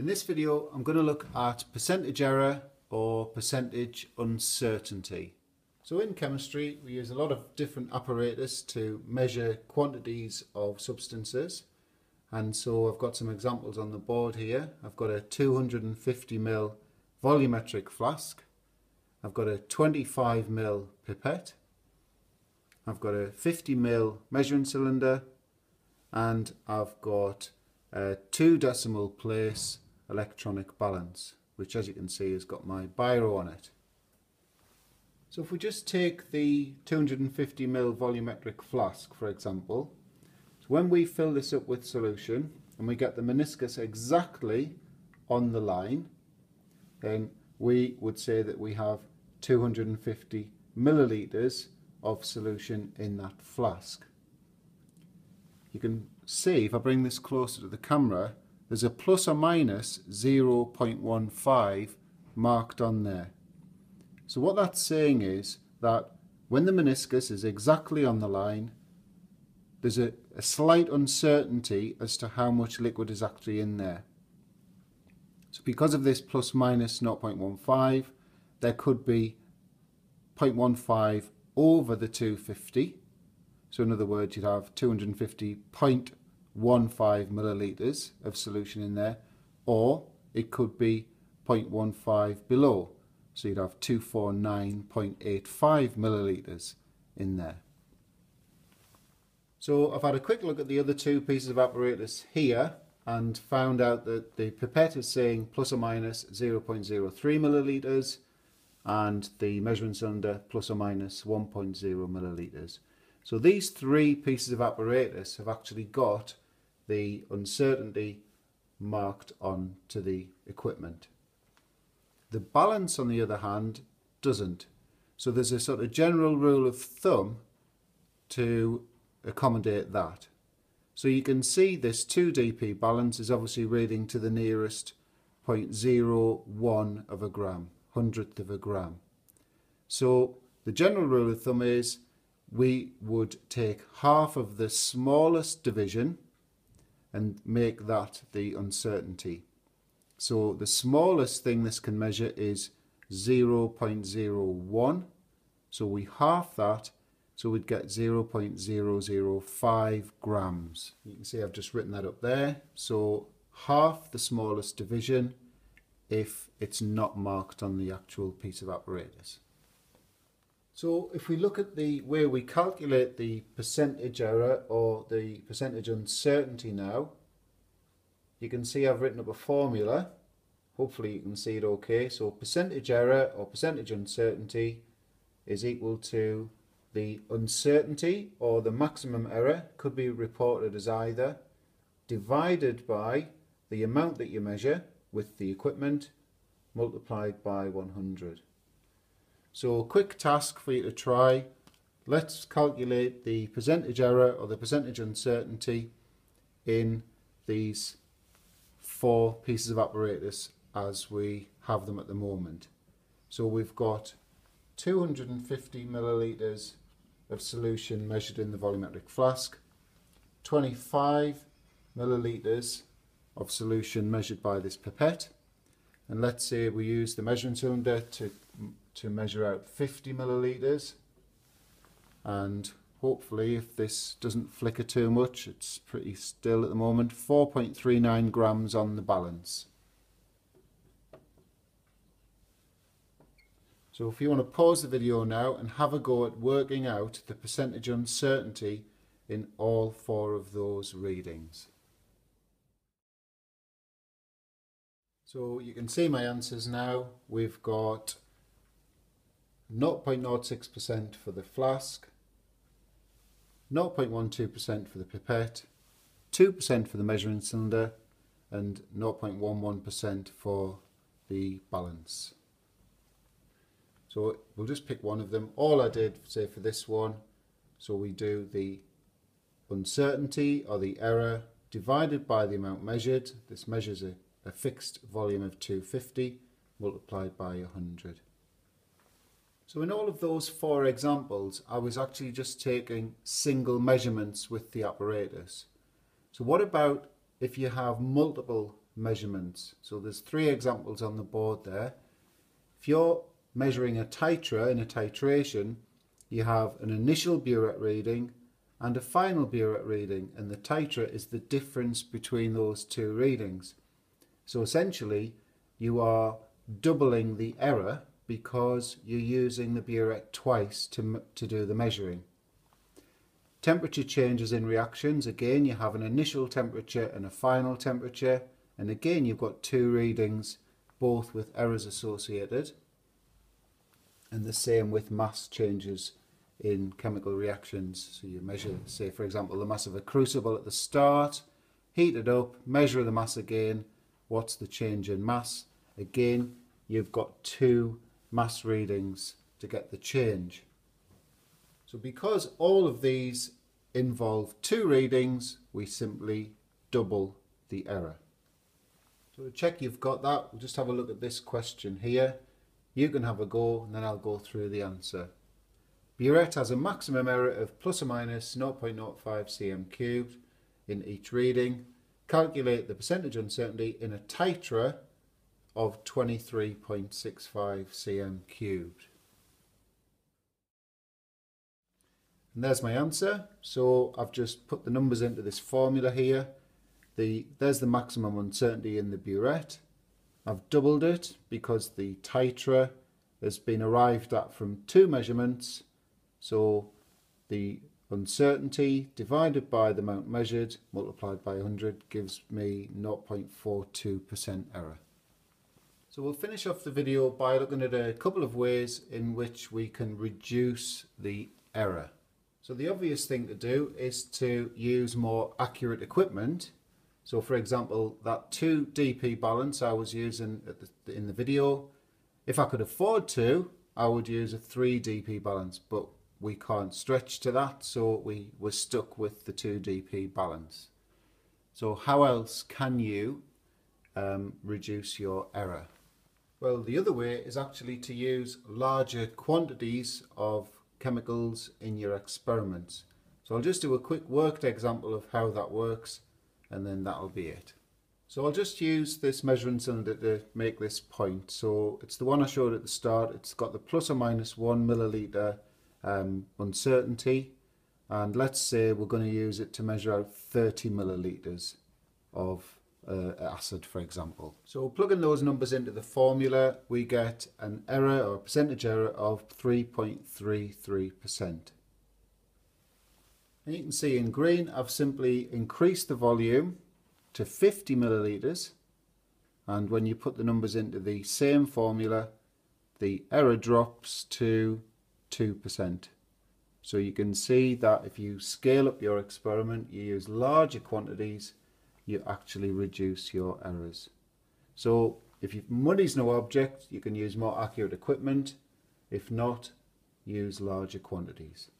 In this video, I'm going to look at percentage error or percentage uncertainty. So in chemistry, we use a lot of different apparatus to measure quantities of substances. And so I've got some examples on the board here. I've got a 250 ml volumetric flask. I've got a 25 ml pipette. I've got a 50 ml measuring cylinder. And I've got a two decimal place electronic balance, which as you can see has got my biro on it. So if we just take the 250ml volumetric flask, for example, so when we fill this up with solution and we get the meniscus exactly on the line, then we would say that we have 250 millilitres of solution in that flask. You can see, if I bring this closer to the camera, there's a plus or minus 0.15 marked on there. So what that's saying is that when the meniscus is exactly on the line, there's a, a slight uncertainty as to how much liquid is actually in there. So because of this plus minus 0.15, there could be 0.15 over the 250. So in other words, you'd have 250 0.15 millilitres of solution in there, or it could be 0.15 below. So you'd have 249.85 millilitres in there. So I've had a quick look at the other two pieces of apparatus here and found out that the pipette is saying plus or minus 0.03 millilitres and the measuring cylinder plus or minus 1.0 millilitres. So these three pieces of apparatus have actually got the uncertainty marked onto the equipment. The balance, on the other hand, doesn't. So there's a sort of general rule of thumb to accommodate that. So you can see this 2dp balance is obviously reading to the nearest 0.01 of a gram, hundredth of a gram. So the general rule of thumb is we would take half of the smallest division and make that the uncertainty. So the smallest thing this can measure is 0.01. So we half that, so we'd get 0.005 grams. You can see I've just written that up there. So half the smallest division if it's not marked on the actual piece of apparatus. So if we look at the way we calculate the percentage error or the percentage uncertainty now, you can see I've written up a formula. Hopefully you can see it okay. So percentage error or percentage uncertainty is equal to the uncertainty or the maximum error could be reported as either divided by the amount that you measure with the equipment multiplied by 100. So a quick task for you to try. Let's calculate the percentage error or the percentage uncertainty in these four pieces of apparatus as we have them at the moment. So we've got 250 millilitres of solution measured in the volumetric flask, 25 millilitres of solution measured by this pipette, and let's say we use the measuring cylinder to to measure out 50 millilitres and hopefully if this doesn't flicker too much it's pretty still at the moment 4.39 grams on the balance. So if you want to pause the video now and have a go at working out the percentage uncertainty in all four of those readings. So you can see my answers now. We've got 0.06% for the flask, 0.12% for the pipette, 2% for the measuring cylinder and 0.11% for the balance. So we'll just pick one of them. All I did, say for this one, so we do the uncertainty or the error divided by the amount measured. This measures a, a fixed volume of 250 multiplied by 100. So in all of those four examples, I was actually just taking single measurements with the apparatus. So what about if you have multiple measurements. So there's three examples on the board there. If you're measuring a titre in a titration, you have an initial burette reading and a final burette reading and the titre is the difference between those two readings. So essentially you are doubling the error because you're using the burette twice to, to do the measuring. Temperature changes in reactions. Again, you have an initial temperature and a final temperature. And again, you've got two readings, both with errors associated. And the same with mass changes in chemical reactions. So you measure, say, for example, the mass of a crucible at the start, heat it up, measure the mass again. What's the change in mass? Again, you've got two mass readings to get the change. So because all of these involve two readings, we simply double the error. So to check you've got that, we'll just have a look at this question here. You can have a go and then I'll go through the answer. Burette has a maximum error of plus or minus 0.05 cm cubed in each reading. Calculate the percentage uncertainty in a titre of 23.65 cm cubed. And there's my answer. So I've just put the numbers into this formula here. The, there's the maximum uncertainty in the burette. I've doubled it because the titre has been arrived at from two measurements. So the uncertainty divided by the amount measured multiplied by 100 gives me 0.42% error. So we'll finish off the video by looking at a couple of ways in which we can reduce the error. So the obvious thing to do is to use more accurate equipment. So for example, that 2 dp balance I was using the, in the video, if I could afford to, I would use a 3 dp balance, but we can't stretch to that, so we were stuck with the 2 dp balance. So how else can you um, reduce your error? Well, the other way is actually to use larger quantities of chemicals in your experiments. So I'll just do a quick worked example of how that works and then that'll be it. So I'll just use this measuring cylinder to make this point. So it's the one I showed at the start. It's got the plus or minus one milliliter um, uncertainty. And let's say we're going to use it to measure out 30 milliliters of uh, acid, for example. So plugging those numbers into the formula, we get an error or percentage error of 3.33%. And you can see in green, I've simply increased the volume to 50 milliliters. And when you put the numbers into the same formula, the error drops to 2%. So you can see that if you scale up your experiment, you use larger quantities, you actually reduce your errors. So if money's no object, you can use more accurate equipment. If not, use larger quantities.